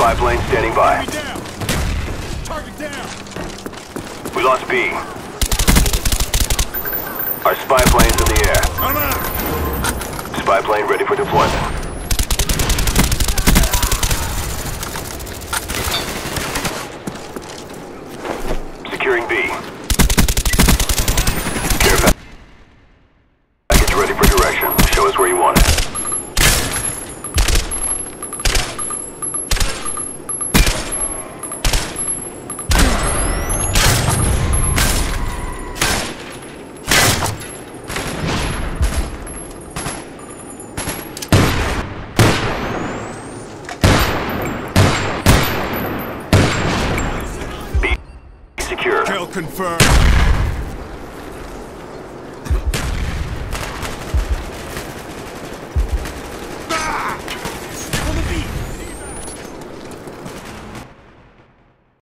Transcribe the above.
Spy plane standing by. Down. Target down. We lost B. Our spy plane's in the air. I'm out. Spy plane ready for deployment. Securing B. Care package ready for direction. Show us where you want it. Confirmed.